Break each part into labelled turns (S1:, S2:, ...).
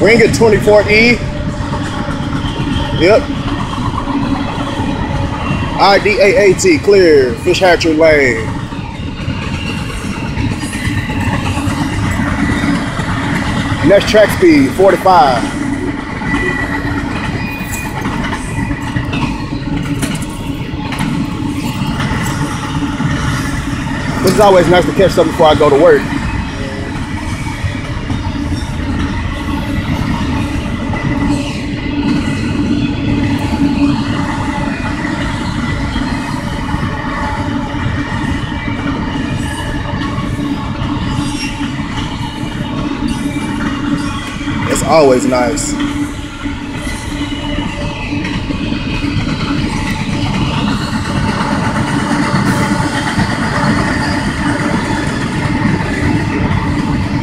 S1: Ring at 24E. Yep. IDAAT, clear. Fish hatchery lane. Next track speed, 45. This is always nice to catch something before I go to work. Always nice.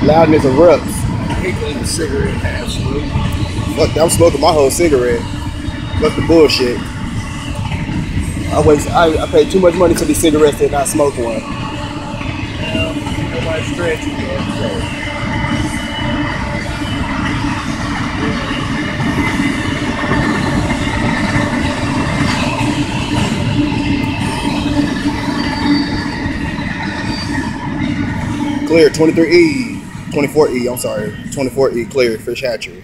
S1: Loudness of erupts.
S2: I hate to eat a cigarette smoke.
S1: Fuck, I'm smoking my whole cigarette. Fuck the bullshit. I waste. I, I pay too much money for these cigarettes and not smoke one.
S2: Stretching yet, so.
S1: Clear 23E, 24E. I'm sorry, 24E clear fish hatchery.